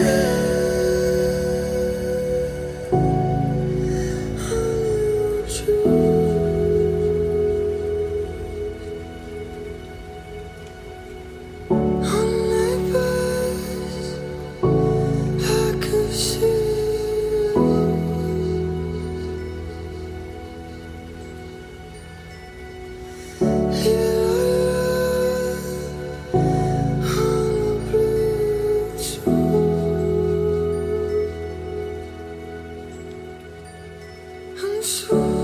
Yeah. I'm sorry.